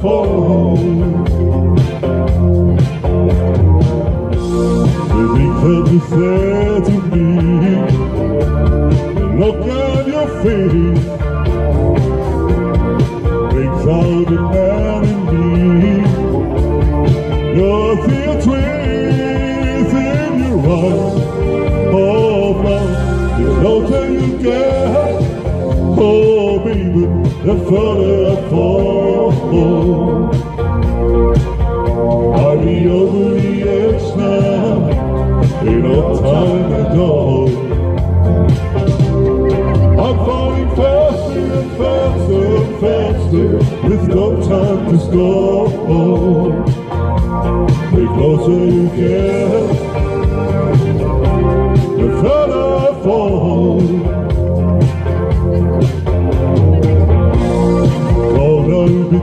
Fall. The that you said to me, the look on your face, brings out the man in me. You're twins in your eyes, oh, love, the closer you. Baby, the further. I'm falling faster and faster and faster with no time to stop. The closer you get,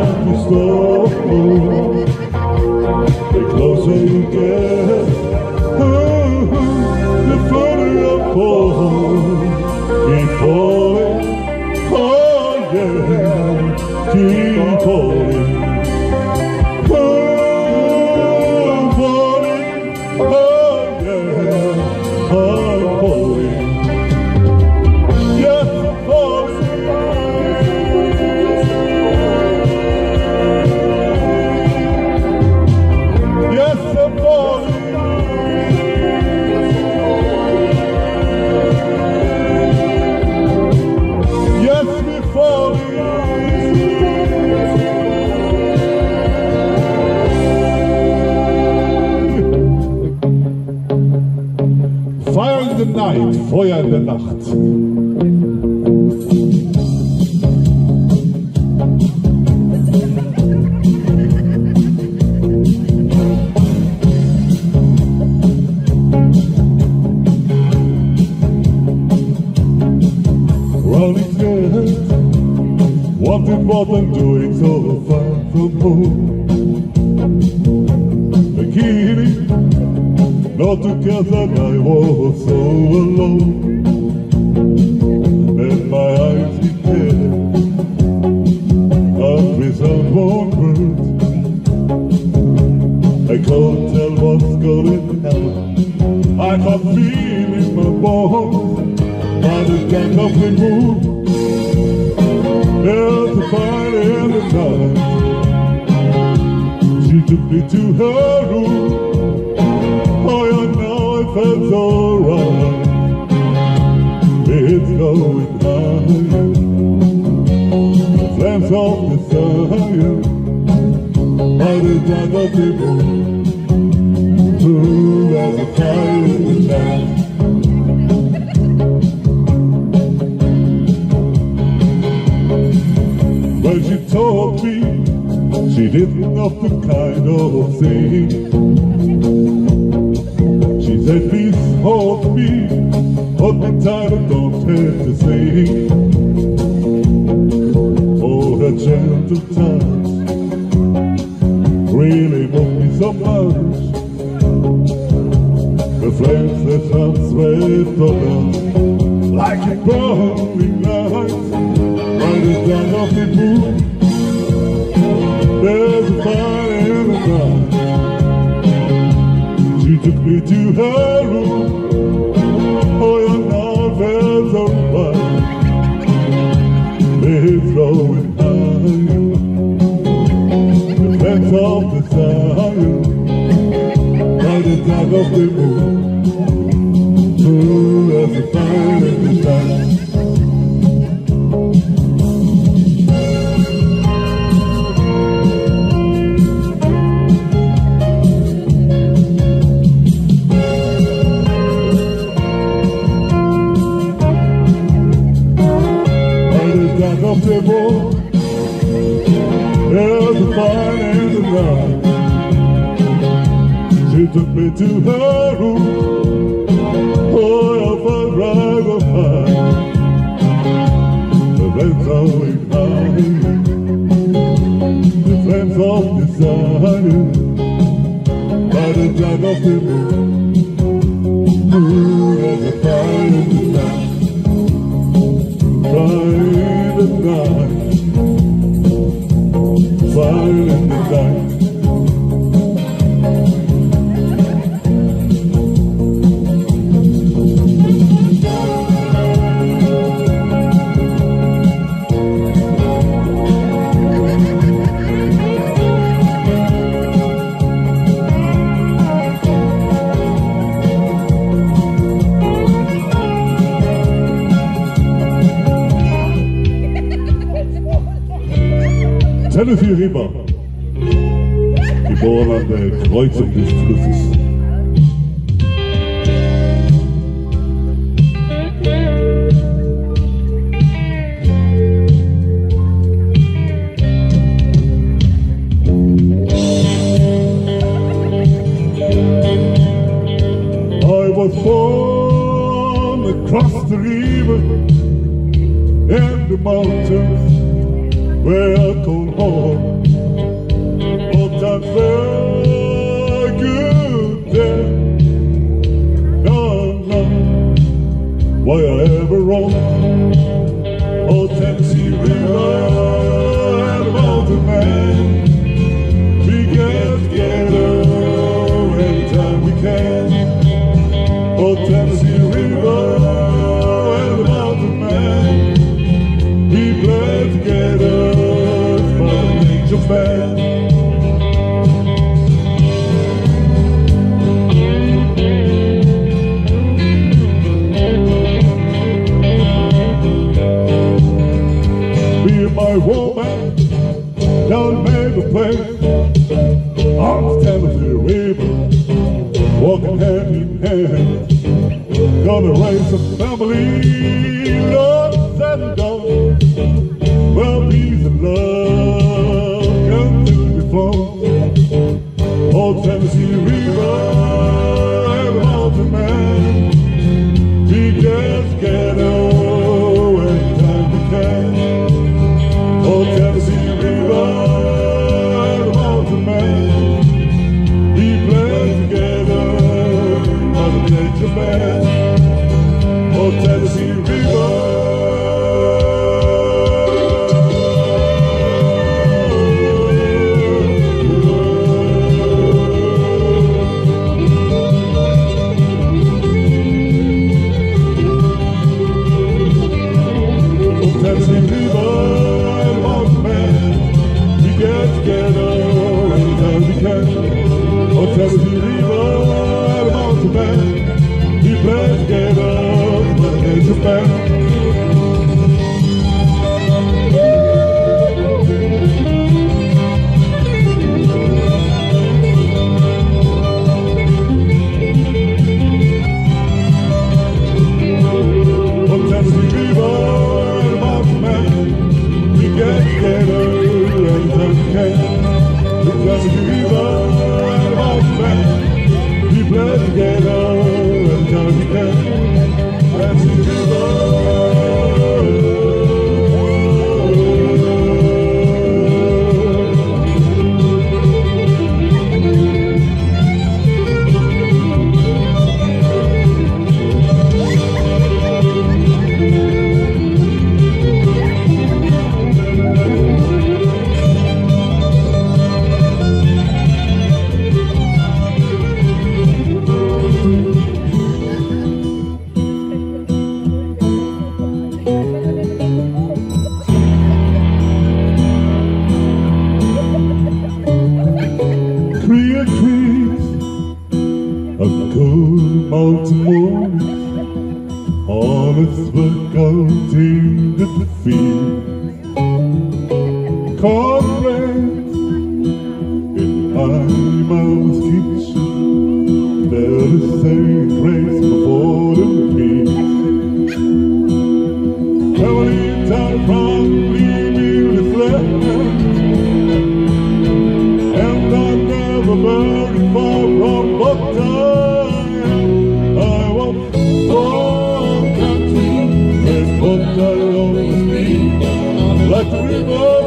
time to stop. The closer you get, not together, I was so alone. And my eyes became a prison word. I can't tell what's going on. I can't feel in my bones by the gang of the moon. There's a fire in the night. She took me to her room. Oh, yeah, now it felt so right. It's going higher. The flames of desire by the gang of the moon. A fire in the night. Well, she told me she didn't know the kind of thing. Said, please hold me, hold me tight and don't say. Oh, her gentle touch so much The flames that shall swept up Like a burning light By the dawn of the moon There's a fire in the night took me to her room Oh, your felt so right They flowing high The flames of desire By the dawn of the moon Ooh, there's a fire in the night She took me to her room. Felt right up high. The flames are igniting The flames of desire By the dawn of the moon. A fire in the night. Fire the night Tennessee River, geboren an der Kreuzung des Flusses. I was born across the river in the mountains where I call woman, down Maple Place, on the Tennessee River, walking hand in hand. Gonna raise a family, loves and dogs. Well, peace and love come to the flow. Old Tennessee River by field. Cornbread in my kitchen, better say grace before the meal. Heavenly time from this land, and I'm never very far from Bucktown. I was born Like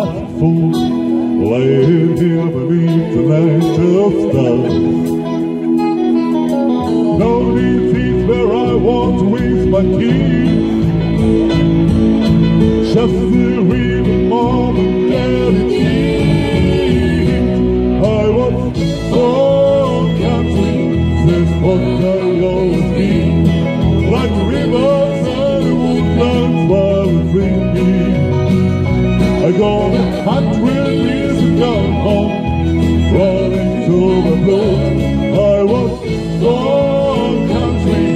at full Laying here beneath stars No need is where I want to waste my keys just the mom and daddy teeth. I was born country, that's what I got a hundred years home, running to the blood. I was born country,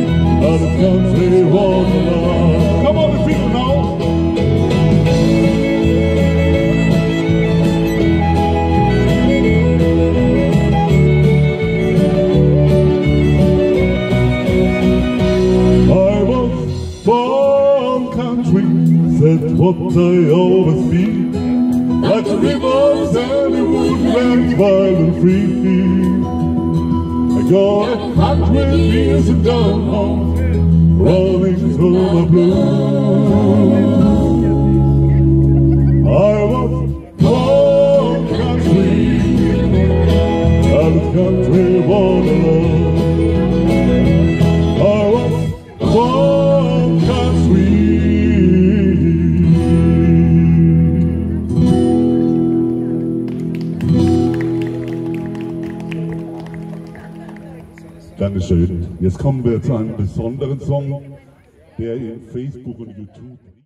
and the country alive. Come on, the people now. That's what I always and free. I got a hundred years of down home, rolling through the blue. Kommen wir zu einem besonderen Song, der in Facebook und YouTube